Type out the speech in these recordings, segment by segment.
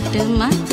மாட்டு மாட்டு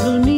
Only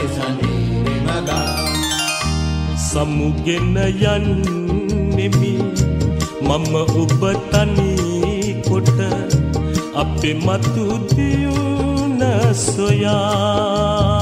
pamagari saniri maga සමුගෙන යන්නෙමි. මම ඔබ තනි කොට අපේ මතු දියුණ සොයා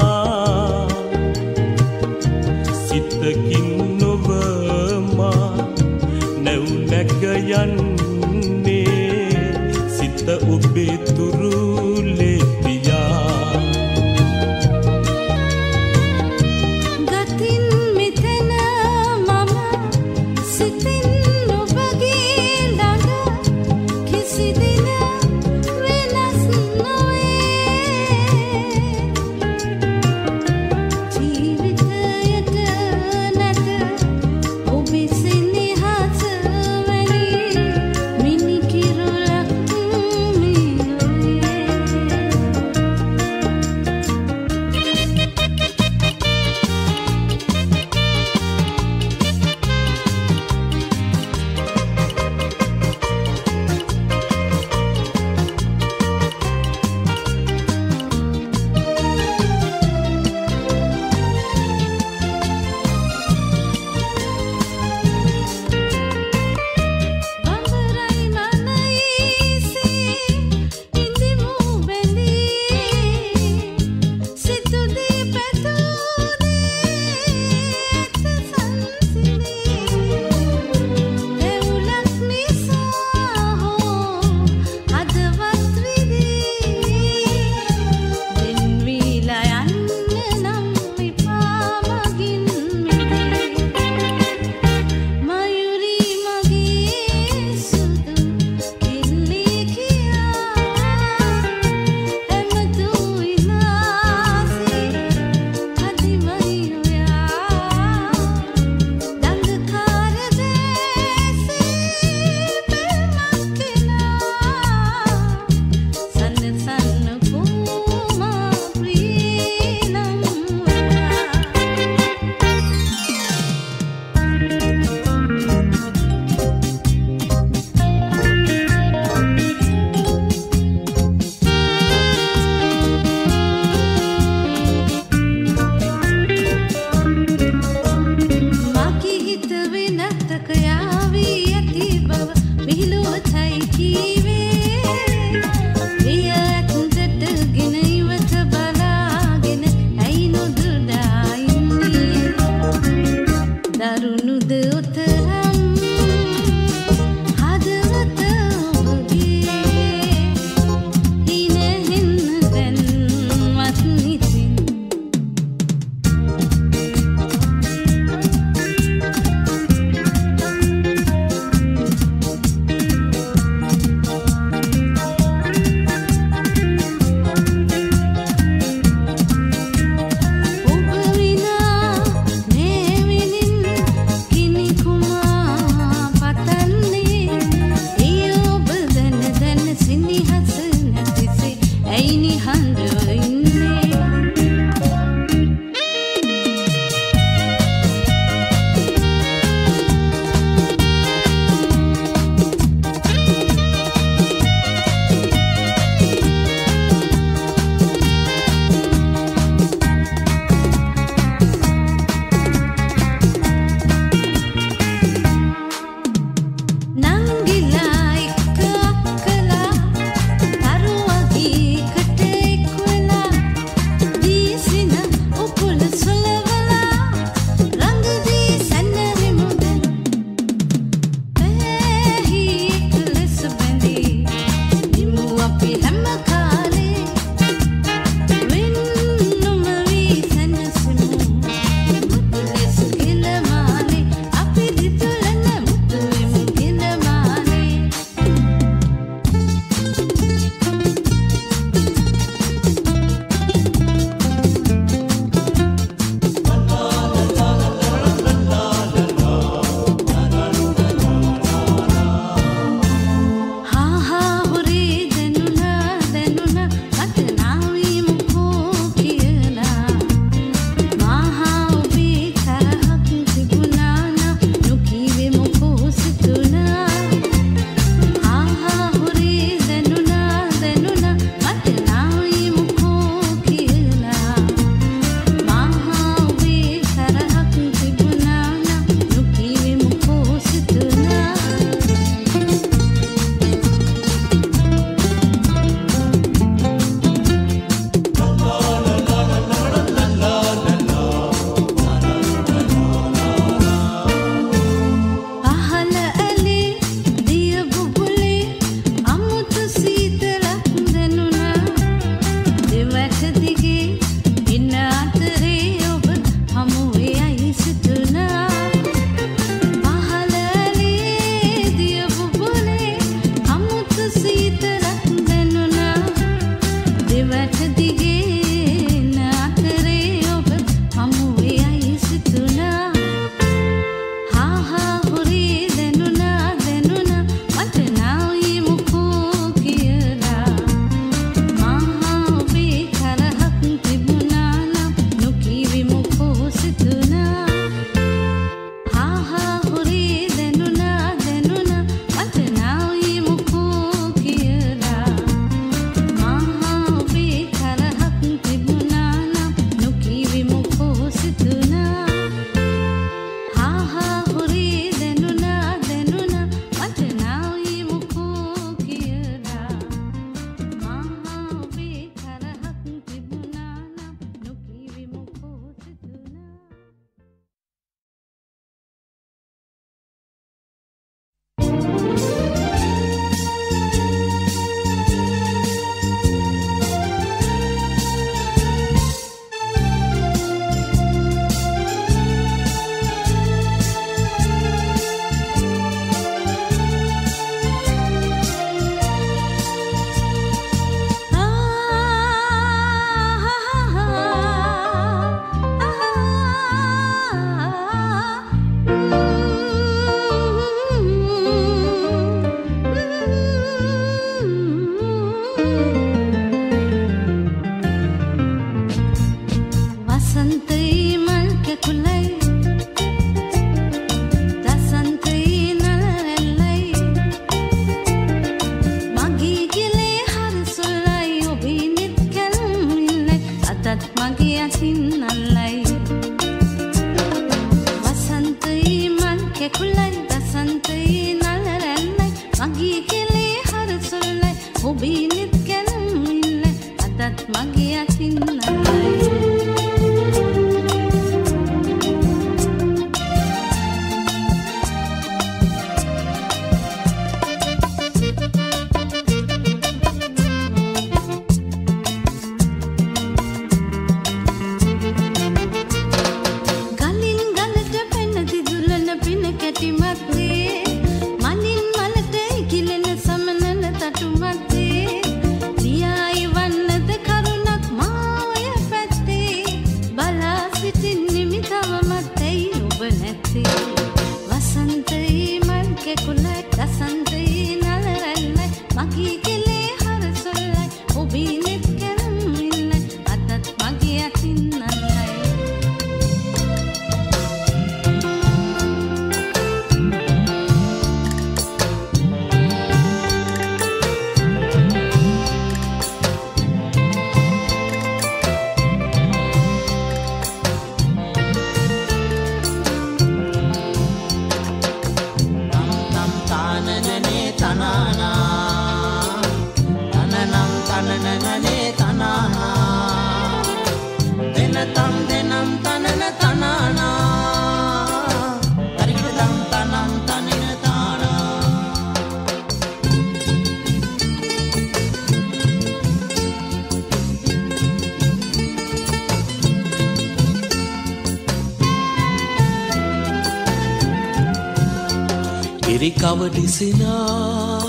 සිරිකවටිසිනා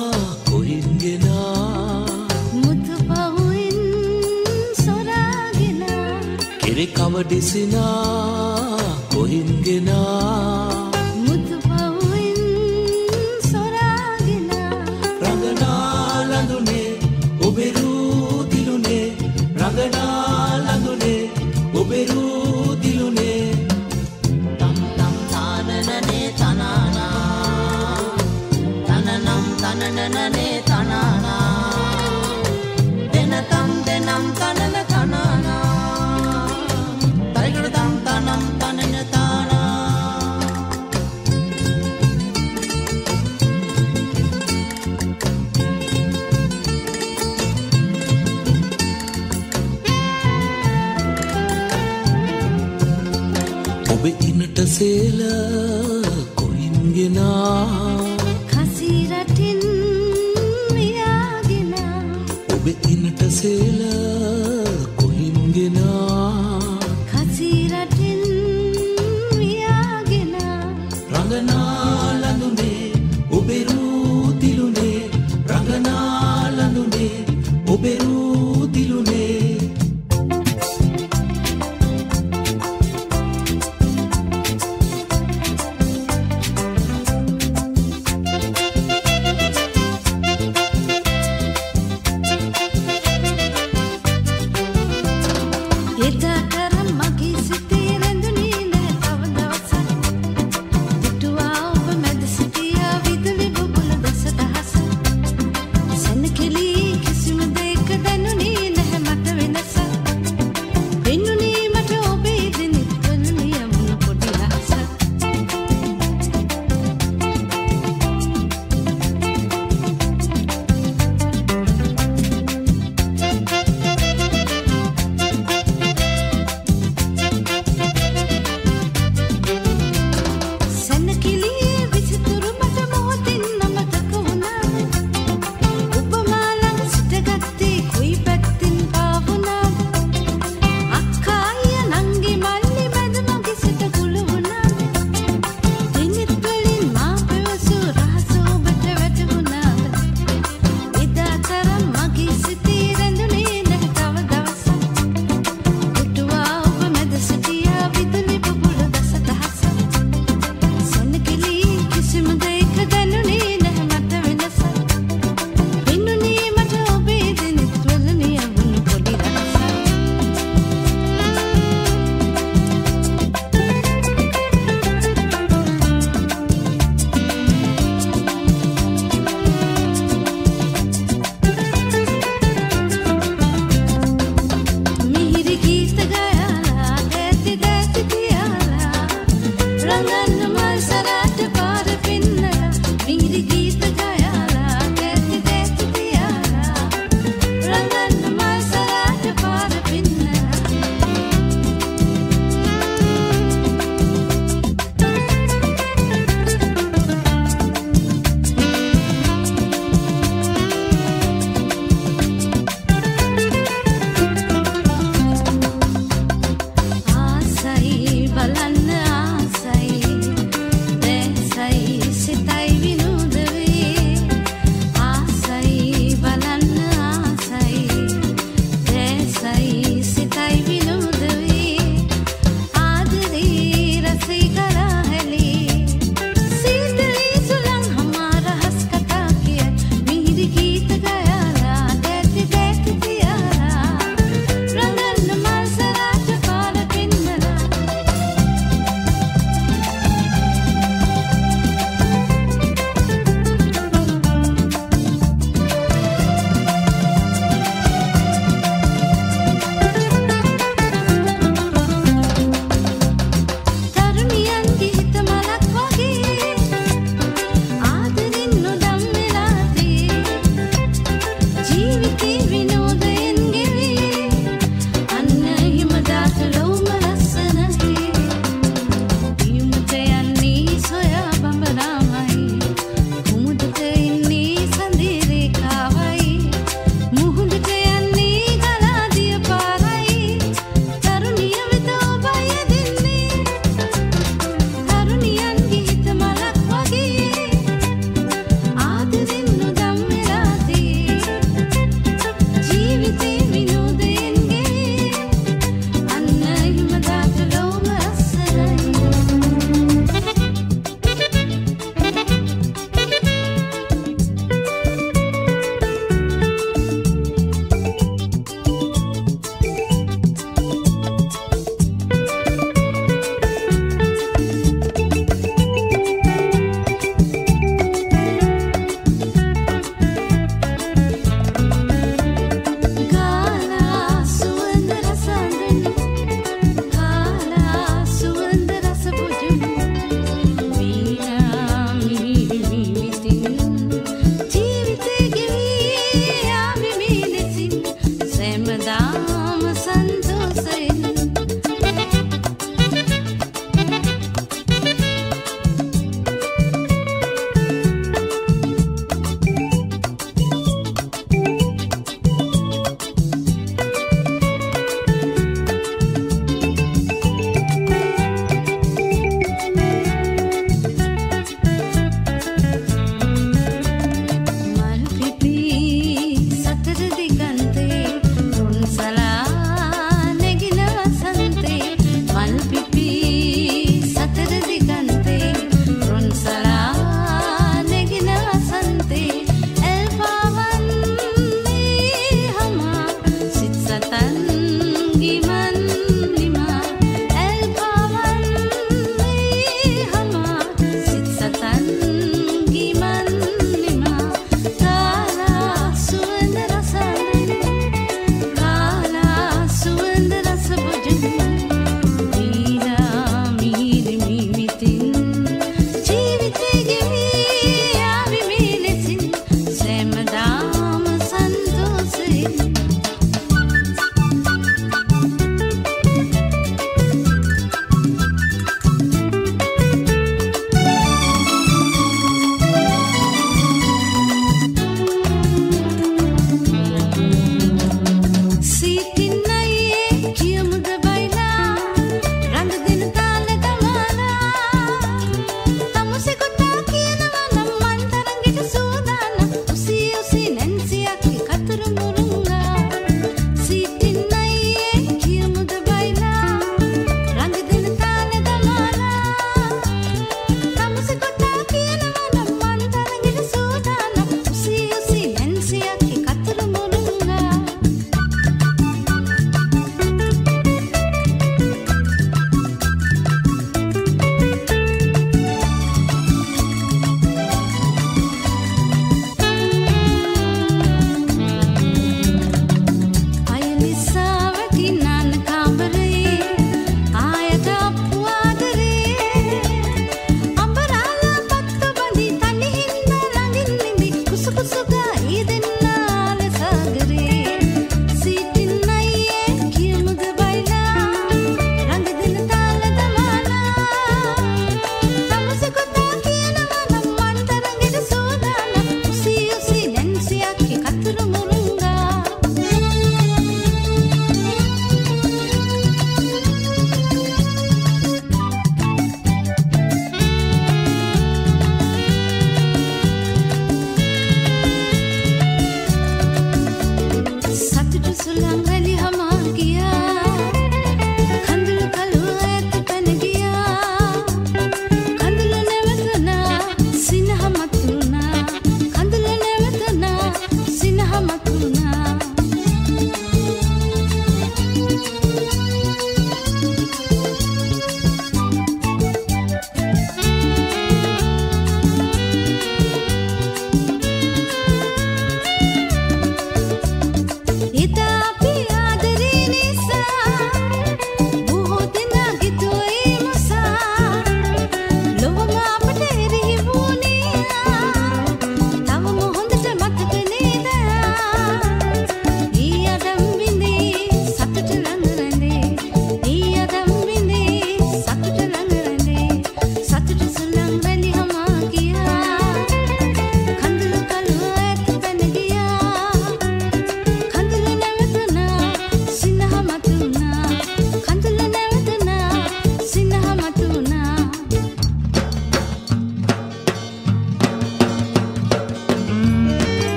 කොහින්ගෙනා. මුතු පවුන් සොරාගෙන කෙරෙකවටිසිනා කොහින්ගෙනා. තනනේ තනනා. දෙනතම් දෙනම් තනන තනනා. තයිගොඩ තම් තනම් තනන තනා. ඔබ ඉන්නට සේලා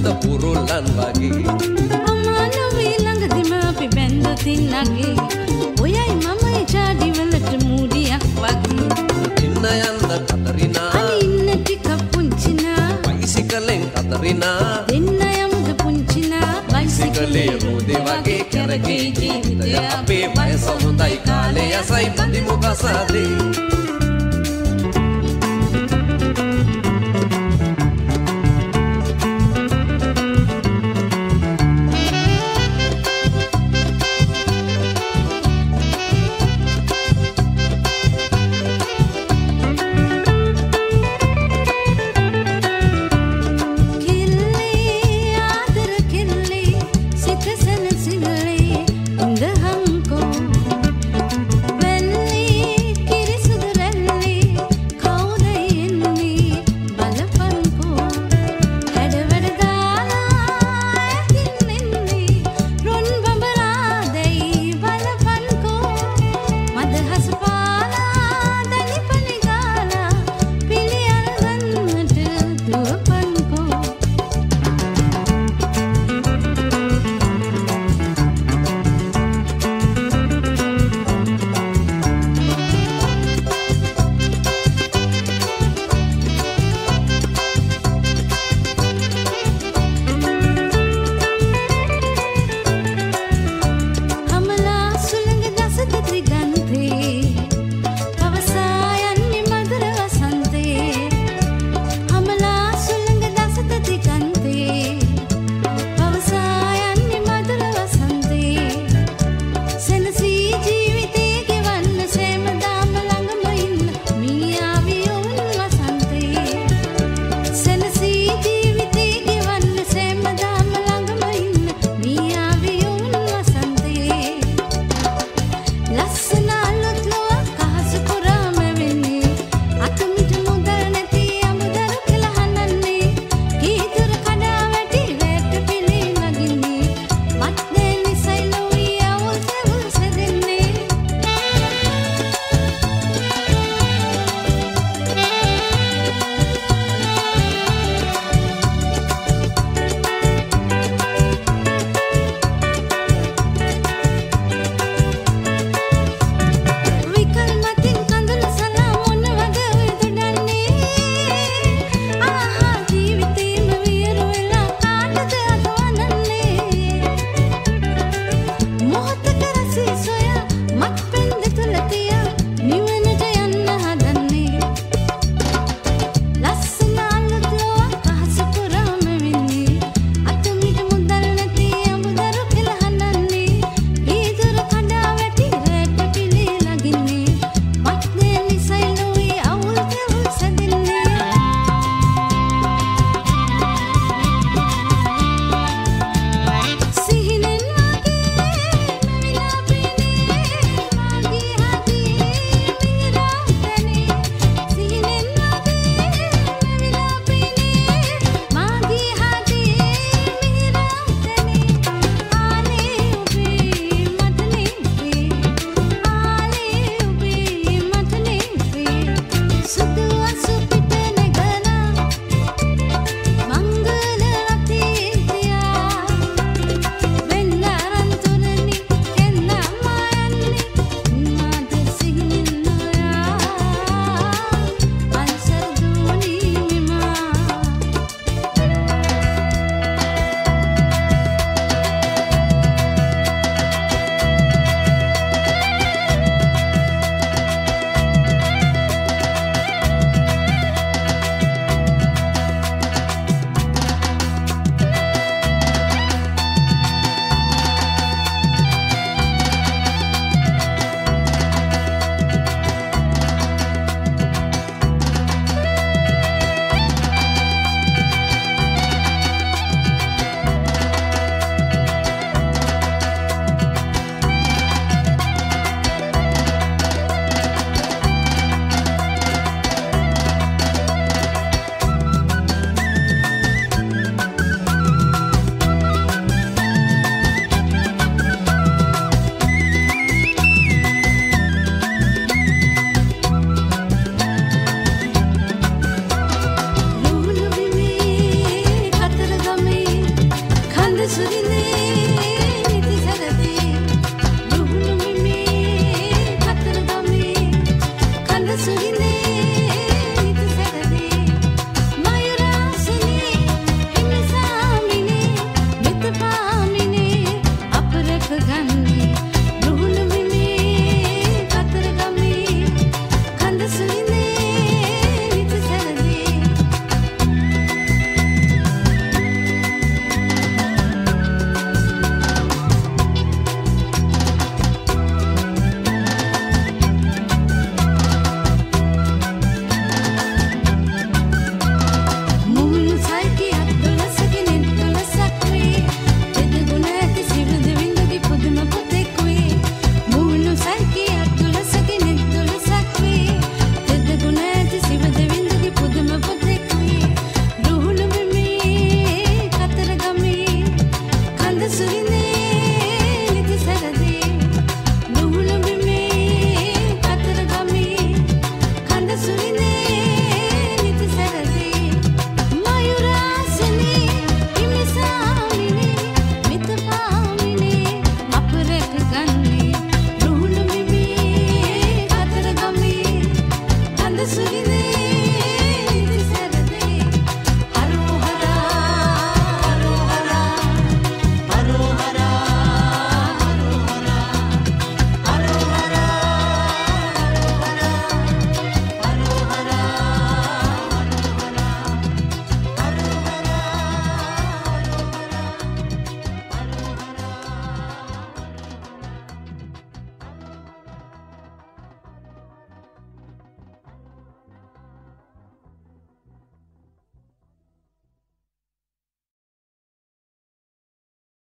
ලෝකයට යමුද පුරුල්ලන් වගේ. අමා නොවේ ළඟදිම අපි බැන්දතින් නගේ ඔයයි මමයි ජාඩිවලට මූඩියක් වගේ. එන්න යන්න කතරිනා. අනි ඉන්න ටික පුංචිනා. බයිසිකලෙන් කතරිනා. දෙන්න යමුද පුංචිනා. සිකලේ රෝදේ වගේ කැරකී ජීවිතය. අපේ වයස හොඳයි කාලය යසයි බඳිමු කසාදේ